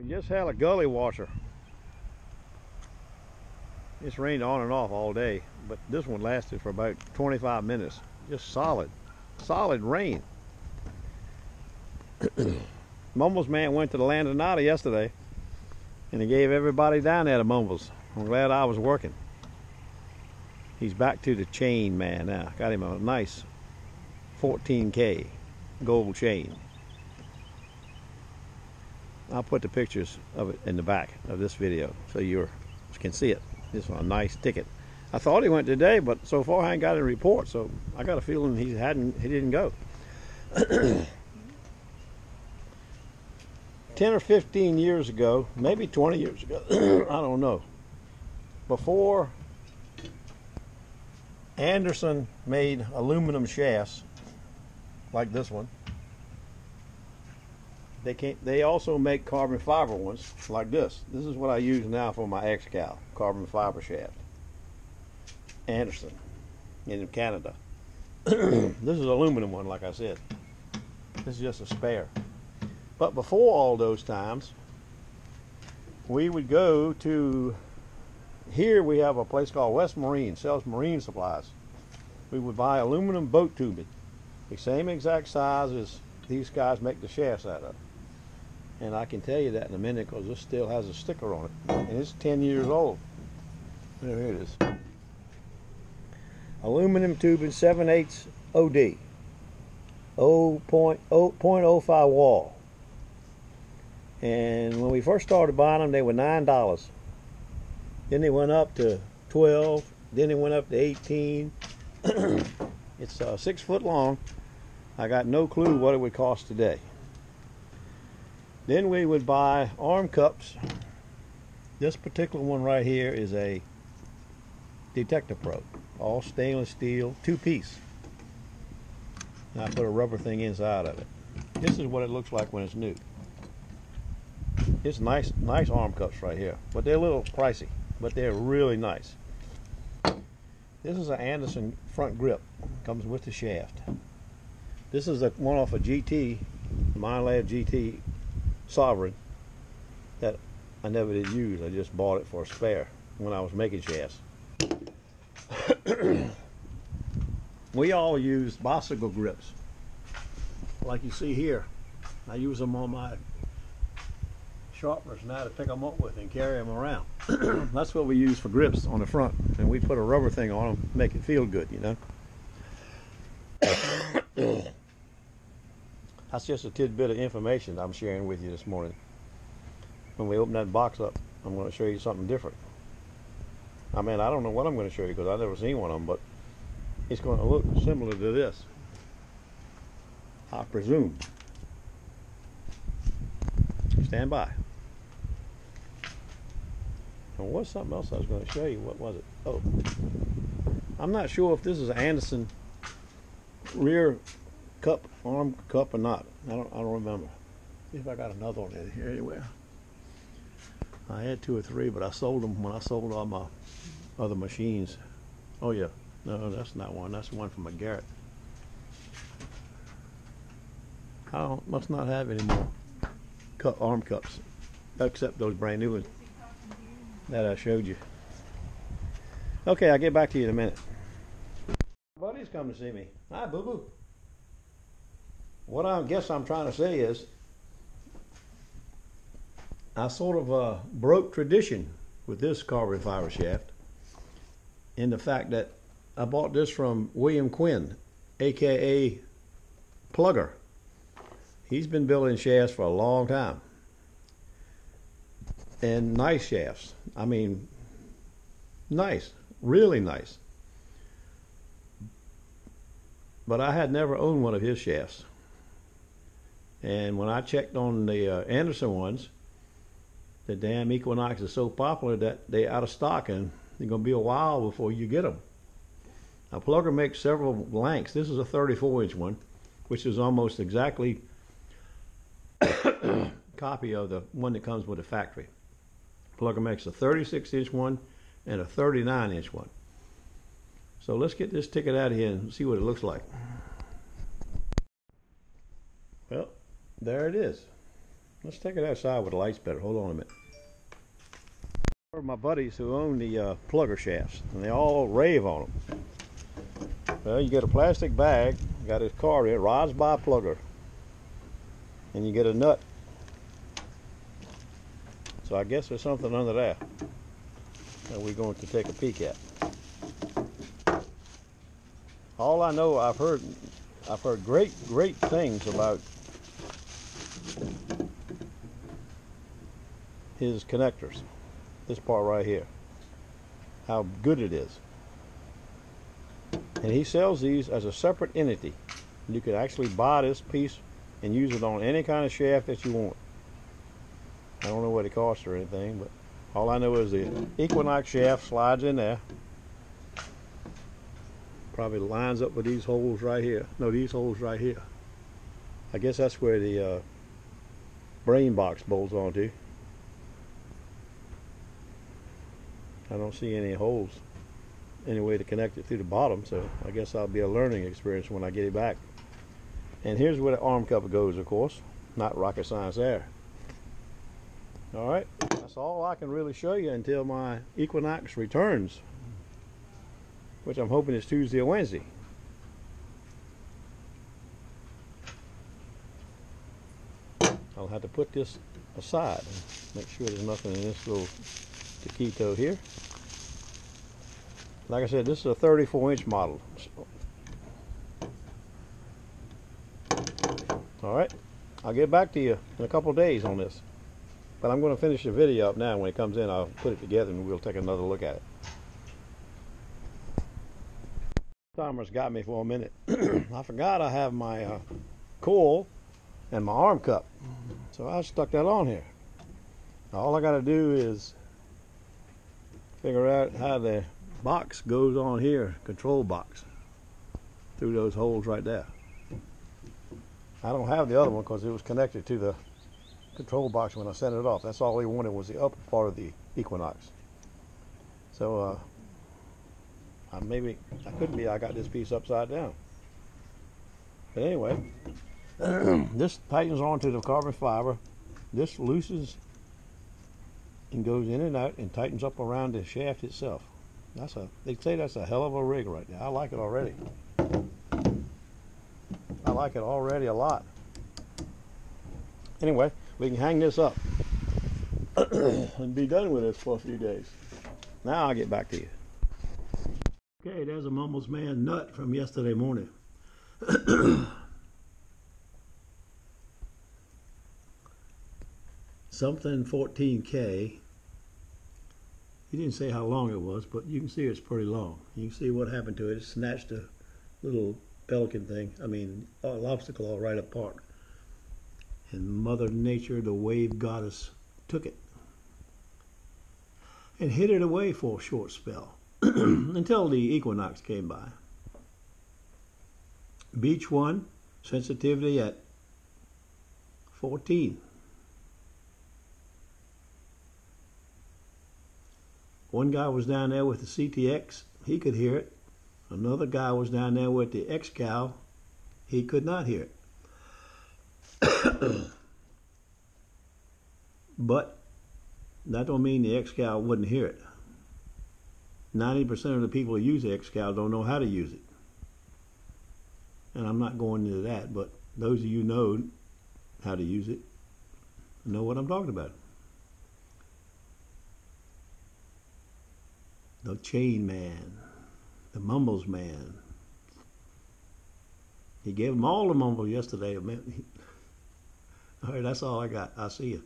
We just had a gully washer. It's rained on and off all day, but this one lasted for about 25 minutes. Just solid, solid rain. Mumbles man went to the Land of Nada yesterday, and he gave everybody down there to Mumbles. I'm glad I was working. He's back to the chain man now. Got him a nice 14K gold chain. I'll put the pictures of it in the back of this video so you can see it. This is a nice ticket. I thought he went today, but so far I ain't got a report, so I got a feeling he hadn't. He didn't go. Ten or fifteen years ago, maybe twenty years ago, I don't know. Before Anderson made aluminum shafts like this one, they can they also make carbon fiber ones like this. This is what I use now for my X-Cal, carbon fiber shaft. Anderson in Canada. this is aluminum one, like I said. This is just a spare. But before all those times, we would go to here we have a place called West Marine, sells marine supplies. We would buy aluminum boat tubing, the same exact size as these guys make the shafts out of. And I can tell you that in a minute because this still has a sticker on it. And it's 10 years old. There it is. Aluminum tubing 7 8 OD. 0.05 wall. And when we first started buying them, they were $9. Then they went up to 12. Then they went up to 18. it's uh, six foot long. I got no clue what it would cost today. Then we would buy arm cups. This particular one right here is a Detector Pro, all stainless steel, two piece. And I put a rubber thing inside of it. This is what it looks like when it's new. It's nice, nice arm cups right here, but they're a little pricey, but they're really nice. This is an Anderson front grip, comes with the shaft. This is a one off a GT, Minelab GT Sovereign that I never did use. I just bought it for a spare when I was making shafts. we all use bicycle grips like you see here. I use them on my sharpeners now to pick them up with and carry them around. That's what we use for grips on the front and we put a rubber thing on them make it feel good, you know. That's just a tidbit of information I'm sharing with you this morning. When we open that box up, I'm going to show you something different. I mean, I don't know what I'm going to show you because I've never seen one of them, but it's going to look similar to this. I presume. Stand by. And what's something else I was going to show you? What was it? Oh, I'm not sure if this is Anderson rear cup, arm cup or not. I don't, I don't remember. See if I got another one in here anywhere. I had two or three, but I sold them when I sold all my other machines. Oh yeah, no, that's not one. That's one from a Garrett. I don't, must not have any more cup, arm cups, except those brand new ones that I showed you. Okay, I'll get back to you in a minute. Buddy's come to see me. Hi, boo boo what I guess I'm trying to say is I sort of uh, broke tradition with this carbon fiber shaft in the fact that I bought this from William Quinn, aka Plugger. He's been building shafts for a long time. And nice shafts. I mean, nice, really nice. But I had never owned one of his shafts. And when I checked on the uh, Anderson ones, the damn Equinox is so popular that they're out of stock and they're going to be a while before you get them. Now, Plugger makes several lengths. This is a 34 inch one, which is almost exactly copy of the one that comes with the factory. Plugger makes a 36 inch one and a 39 inch one. So let's get this ticket out of here and see what it looks like. Well, there it is. Let's take it outside with the light's better. Hold on a minute. My buddies who own the uh, plugger shafts, and they all rave on them. Well, you get a plastic bag, got his card in rods by plugger, and you get a nut. So I guess there's something under there that we're going to take a peek at. All I know, I've heard, I've heard great, great things about his connectors. This part right here. How good it is. And he sells these as a separate entity. You could actually buy this piece and use it on any kind of shaft that you want. I don't know what it costs or anything, but all I know is the Equinox shaft slides in there. Probably lines up with these holes right here. No, these holes right here. I guess that's where the uh, brain box bolts onto. I don't see any holes any way to connect it through the bottom so I guess I'll be a learning experience when I get it back. And here's where the arm cover goes of course not rocket science there. Alright that's all I can really show you until my Equinox returns which I'm hoping is Tuesday or Wednesday. I'll have to put this aside and make sure there's nothing in this little taquito here like I said, this is a 34 inch model. All right, I'll get back to you in a couple days on this. But I'm going to finish the video up now. When it comes in, I'll put it together and we'll take another look at it. Timer's got me for a minute. I forgot I have my uh, coil and my arm cup. So I stuck that on here. All I got to do is figure out how the box goes on here, control box, through those holes right there. I don't have the other one because it was connected to the control box when I sent it off. That's all we wanted was the upper part of the Equinox. So uh, I maybe I couldn't be I got this piece upside down. But anyway, this tightens onto the carbon fiber. This loosens and goes in and out and tightens up around the shaft itself. That's a—they'd say that's a hell of a rig right now. I like it already. I like it already a lot. Anyway, we can hang this up and be done with this for a few days. Now I'll get back to you. Okay, there's a Mumbles Man nut from yesterday morning. Something 14K he didn't say how long it was, but you can see it's pretty long. You can see what happened to it. It snatched a little pelican thing, I mean, a lobster claw right apart. And Mother Nature, the wave goddess, took it and hid it away for a short spell until the equinox came by. Beach 1, sensitivity at 14. One guy was down there with the CTX, he could hear it. Another guy was down there with the X-Cal, he could not hear it. but that don't mean the X-Cal wouldn't hear it. 90% of the people who use the X-Cal don't know how to use it. And I'm not going into that, but those of you know how to use it know what I'm talking about. The chain man, the mumbles man. He gave them all the mumbles yesterday. All right, that's all I got. I'll see you.